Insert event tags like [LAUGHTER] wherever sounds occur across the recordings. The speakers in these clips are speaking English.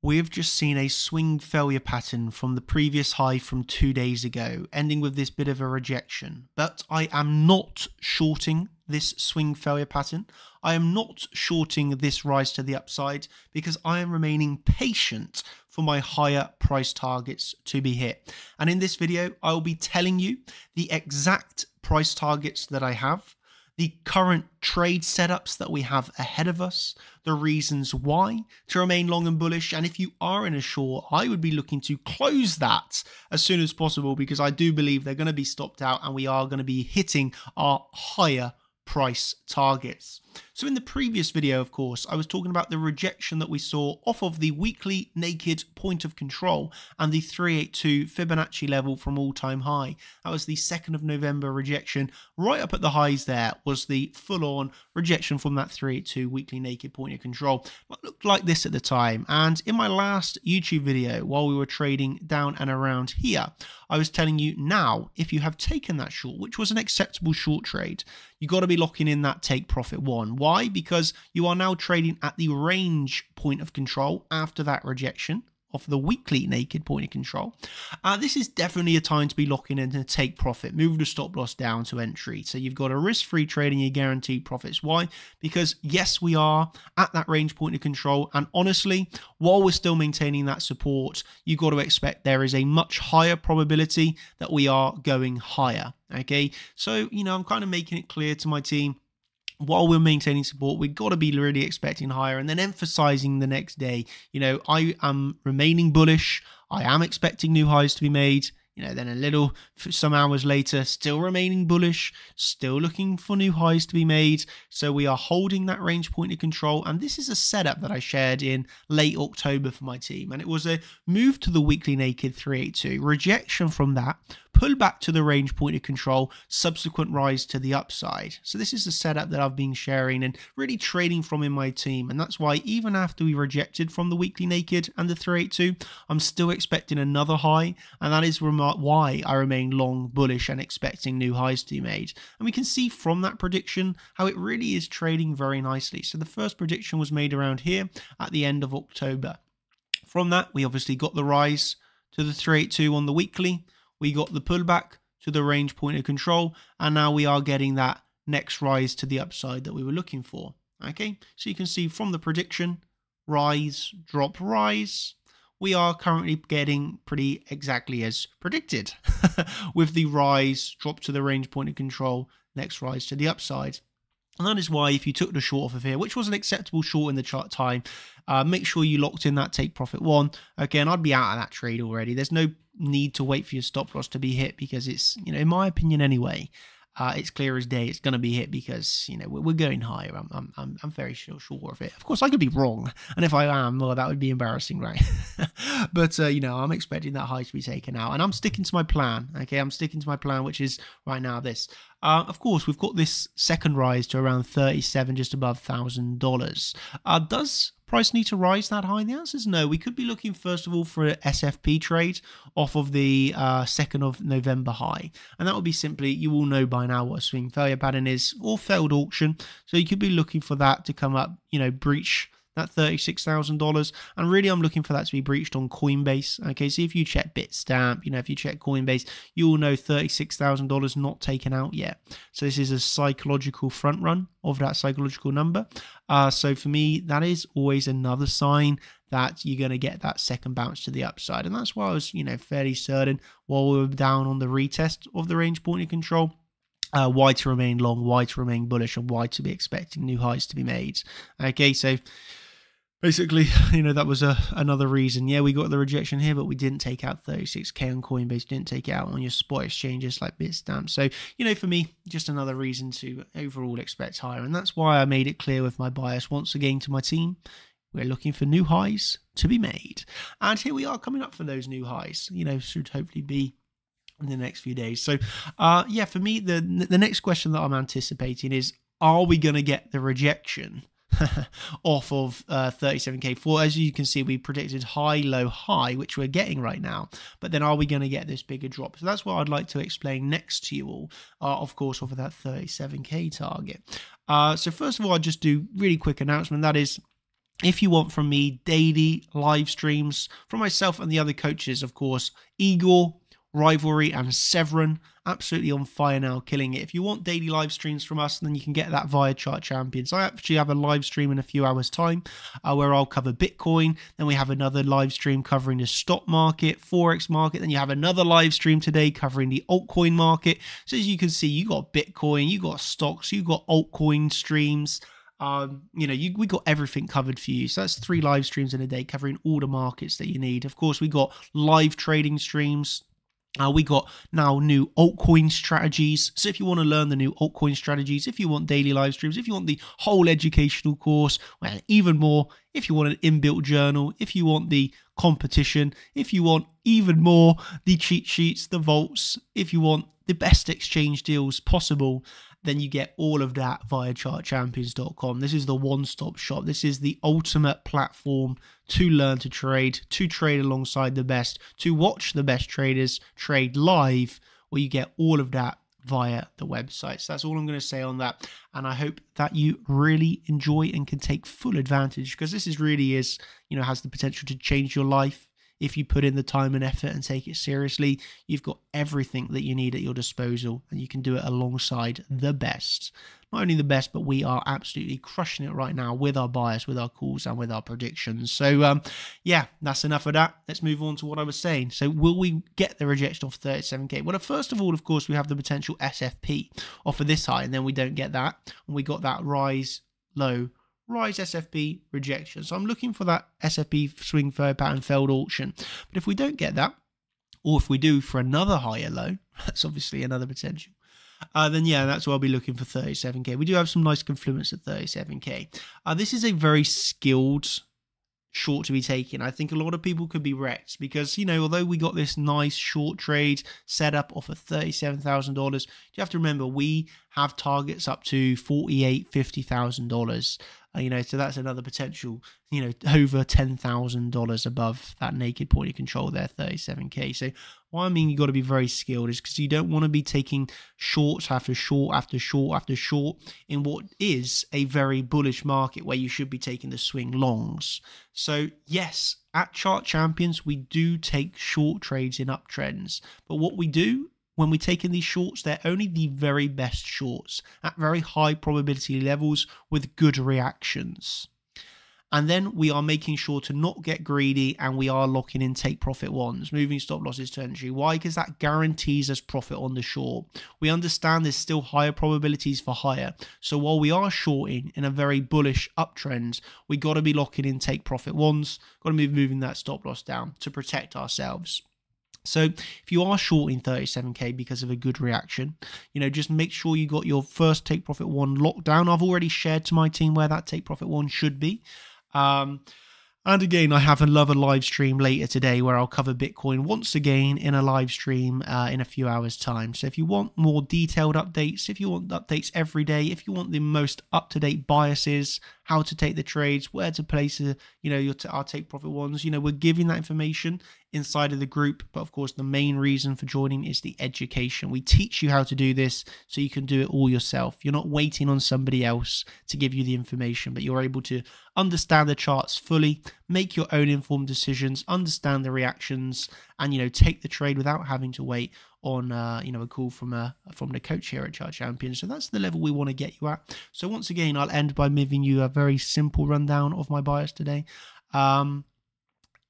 We've just seen a swing failure pattern from the previous high from two days ago, ending with this bit of a rejection. But I am not shorting this swing failure pattern. I am not shorting this rise to the upside because I am remaining patient for my higher price targets to be hit. And in this video, I will be telling you the exact price targets that I have the current trade setups that we have ahead of us, the reasons why to remain long and bullish. And if you are in a short, I would be looking to close that as soon as possible because I do believe they're going to be stopped out and we are going to be hitting our higher price targets. So in the previous video, of course, I was talking about the rejection that we saw off of the weekly naked point of control and the 382 Fibonacci level from all-time high. That was the 2nd of November rejection. Right up at the highs there was the full-on rejection from that 382 weekly naked point of control. It looked like this at the time. And in my last YouTube video, while we were trading down and around here, I was telling you now, if you have taken that short, which was an acceptable short trade, you've got to be locking in that take profit one. Why? Because you are now trading at the range point of control after that rejection of the weekly naked point of control. Uh, this is definitely a time to be locking in to take profit. Move the stop loss down to entry. So you've got a risk-free trading your guaranteed profits. Why? Because yes, we are at that range point of control. And honestly, while we're still maintaining that support, you've got to expect there is a much higher probability that we are going higher. Okay. So, you know, I'm kind of making it clear to my team while we're maintaining support, we've got to be really expecting higher and then emphasizing the next day. You know, I am remaining bullish. I am expecting new highs to be made. You know, then a little, some hours later, still remaining bullish, still looking for new highs to be made. So we are holding that range point of control. And this is a setup that I shared in late October for my team. And it was a move to the weekly naked 382, rejection from that, pull back to the range point of control, subsequent rise to the upside. So this is the setup that I've been sharing and really trading from in my team. And that's why even after we rejected from the weekly naked and the 382, I'm still expecting another high. And that is why I remain long bullish and expecting new highs to be made. And we can see from that prediction how it really is trading very nicely. So the first prediction was made around here at the end of October. From that, we obviously got the rise to the 382 on the weekly we got the pullback to the range point of control, and now we are getting that next rise to the upside that we were looking for. Okay, so you can see from the prediction, rise, drop, rise, we are currently getting pretty exactly as predicted [LAUGHS] with the rise, drop to the range point of control, next rise to the upside. And that is why if you took the short off of here, which was an acceptable short in the chart time, uh, make sure you locked in that take profit one. Again, I'd be out of that trade already. There's no need to wait for your stop loss to be hit because it's, you know, in my opinion anyway, uh, it's clear as day it's going to be hit because you know we're, going higher. I'm, I'm, I'm, very sure, sure of it. Of course, I could be wrong, and if I am, well, that would be embarrassing, right? [LAUGHS] but uh, you know, I'm expecting that high to be taken out, and I'm sticking to my plan. Okay, I'm sticking to my plan, which is right now this. Uh, of course, we've got this second rise to around 37, just above thousand dollars. Uh, does price need to rise that high? The answer is no. We could be looking first of all for an SFP trade off of the uh, 2nd of November high. And that would be simply, you all know by now what a swing failure pattern is or failed auction. So you could be looking for that to come up, you know, breach that $36,000. And really, I'm looking for that to be breached on Coinbase. Okay, so if you check Bitstamp, you know, if you check Coinbase, you will know $36,000 not taken out yet. So this is a psychological front run of that psychological number. Uh, so for me, that is always another sign that you're going to get that second bounce to the upside. And that's why I was, you know, fairly certain while we were down on the retest of the range point of control uh, why to remain long, why to remain bullish, and why to be expecting new highs to be made. Okay, so basically, [LAUGHS] you know, that was a, another reason. Yeah, we got the rejection here, but we didn't take out 36k on Coinbase, didn't take it out on your spot exchanges like Bitstamp. So, you know, for me, just another reason to overall expect higher. And that's why I made it clear with my bias once again to my team. We're looking for new highs to be made. And here we are coming up for those new highs. You know, should hopefully be in the next few days. So, uh, yeah, for me, the the next question that I'm anticipating is: Are we going to get the rejection [LAUGHS] off of uh, 37k for as you can see we predicted high low high which we're getting right now. But then are we going to get this bigger drop? So that's what i'd like to explain next to you all uh, of course off of that 37k target. Uh, so first of all i'll just do really quick announcement. That is if you want from me daily live streams from myself and the other coaches, of course, Igor, Rivalry, and Severin, absolutely on fire now, killing it. If you want daily live streams from us, then you can get that via Chart Champions. I actually have a live stream in a few hours' time uh, where I'll cover Bitcoin. Then we have another live stream covering the stock market, Forex market. Then you have another live stream today covering the altcoin market. So as you can see, you got Bitcoin, you got stocks, you got altcoin streams. Um, you know, you, we got everything covered for you. So that's three live streams in a day covering all the markets that you need. Of course, we got live trading streams. Uh, we got now new altcoin strategies. So if you want to learn the new altcoin strategies, if you want daily live streams, if you want the whole educational course, well, even more, if you want an inbuilt journal, if you want the competition, if you want even more, the cheat sheets, the vaults, if you want the best exchange deals possible, then you get all of that via chartchampions.com. This is the one stop shop. This is the ultimate platform to learn to trade, to trade alongside the best, to watch the best traders trade live, where you get all of that via the website. So that's all I'm going to say on that. And I hope that you really enjoy and can take full advantage because this is really is, you know, has the potential to change your life if you put in the time and effort and take it seriously, you've got everything that you need at your disposal and you can do it alongside the best. Not only the best, but we are absolutely crushing it right now with our bias, with our calls, and with our predictions. So, um, yeah, that's enough of that. Let's move on to what I was saying. So, will we get the rejection off 37k? Well, first of all, of course, we have the potential SFP off of this high, and then we don't get that. And we got that rise low rise SFP rejection. So I'm looking for that SFP swing third pattern failed auction. But if we don't get that, or if we do for another higher low, [LAUGHS] that's obviously another potential. Uh, then yeah, that's why I'll be looking for 37k. We do have some nice confluence at 37k. Uh, this is a very skilled short to be taken. I think a lot of people could be wrecked because, you know, although we got this nice short trade set up off of $37,000, you have to remember we have targets up to $48,000, $50,000. Uh, you know, so that's another potential, you know, over $10,000 above that naked point of control there, 37K. So why I mean you've got to be very skilled is because you don't want to be taking shorts after short after short after short in what is a very bullish market where you should be taking the swing longs. So yes, at Chart Champions, we do take short trades in uptrends, but what we do when we take in these shorts, they're only the very best shorts at very high probability levels with good reactions. And then we are making sure to not get greedy and we are locking in take profit ones, moving stop losses to entry. Why? Because that guarantees us profit on the short. We understand there's still higher probabilities for higher. So while we are shorting in a very bullish uptrend, we got to be locking in take profit ones, got to be moving that stop loss down to protect ourselves. So if you are short in 37k because of a good reaction, you know, just make sure you got your first take profit one locked down. I've already shared to my team where that take profit one should be. Um, and again, I have another live stream later today where I'll cover Bitcoin once again in a live stream uh, in a few hours' time. So if you want more detailed updates, if you want updates every day, if you want the most up-to-date biases, how to take the trades, where to place, a, you know, your our take profit ones, you know, we're giving that information inside of the group. But of course, the main reason for joining is the education. We teach you how to do this so you can do it all yourself. You're not waiting on somebody else to give you the information, but you're able to understand the charts fully, make your own informed decisions, understand the reactions, and you know, take the trade without having to wait on uh, you know a call from a from the coach here at Chart Champions. So that's the level we want to get you at. So once again, I'll end by giving you a very simple rundown of my bias today. Um,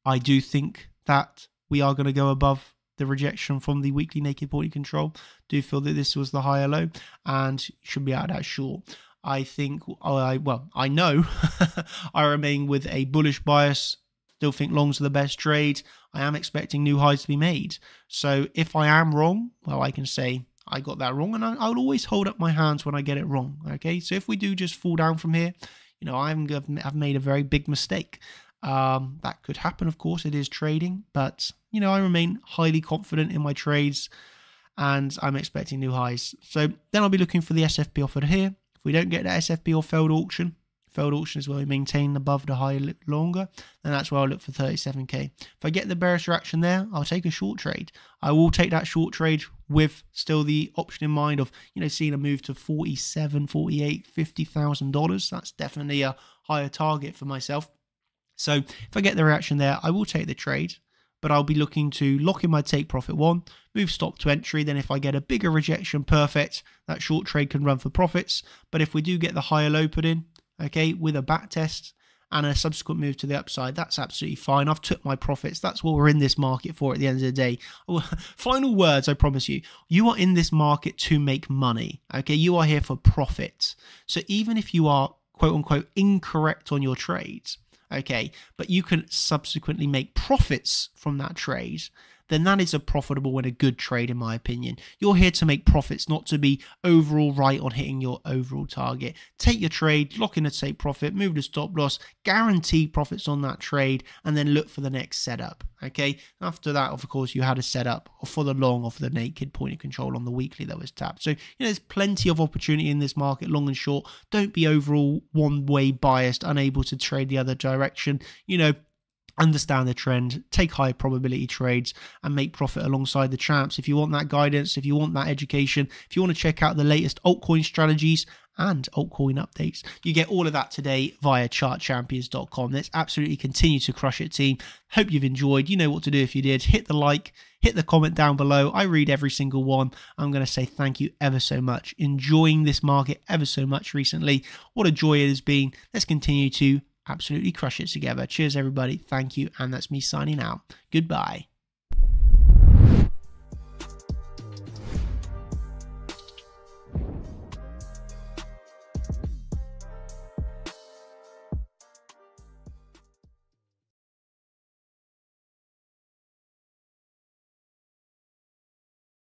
I do think that we are going to go above the rejection from the weekly naked point control. Do feel that this was the higher low and should be out of that short. I think uh, I well I know [LAUGHS] I remain with a bullish bias. Still think longs are the best trade. I am expecting new highs to be made. So if I am wrong, well I can say I got that wrong, and I, will always hold up my hands when I get it wrong. Okay, so if we do just fall down from here, you know I'm I've made a very big mistake. Um, that could happen, of course, it is trading, but you know, I remain highly confident in my trades and I'm expecting new highs. So then I'll be looking for the SFP offered here. If we don't get the SFP or failed auction, failed auction is where we maintain above the high longer, then that's where I'll look for 37k. If I get the bearish reaction there, I'll take a short trade. I will take that short trade with still the option in mind of, you know, seeing a move to 47, 48, $50,000. That's definitely a higher target for myself. So if I get the reaction there, I will take the trade, but I'll be looking to lock in my take profit one, move stop to entry. Then if I get a bigger rejection, perfect. That short trade can run for profits. But if we do get the higher low put in, okay, with a back test, and a subsequent move to the upside, that's absolutely fine. I've took my profits. That's what we're in this market for at the end of the day. [LAUGHS] Final words, I promise you. You are in this market to make money. Okay, you are here for profit. So even if you are quote unquote incorrect on your trades, okay, but you can subsequently make profits from that trade, then that is a profitable and a good trade, in my opinion. You're here to make profits, not to be overall right on hitting your overall target. Take your trade, lock in a take profit, move to stop loss, guarantee profits on that trade, and then look for the next setup. Okay. After that, of course, you had a setup for the long or for the naked point of control on the weekly that was tapped. So, you know, there's plenty of opportunity in this market, long and short. Don't be overall one way biased, unable to trade the other direction. You know, understand the trend, take high probability trades, and make profit alongside the champs. If you want that guidance, if you want that education, if you want to check out the latest altcoin strategies and altcoin updates, you get all of that today via chartchampions.com. Let's absolutely continue to crush it, team. Hope you've enjoyed. You know what to do if you did. Hit the like, hit the comment down below. I read every single one. I'm going to say thank you ever so much. Enjoying this market ever so much recently. What a joy it has been. Let's continue to absolutely crush it together. Cheers, everybody. Thank you. And that's me signing out. Goodbye.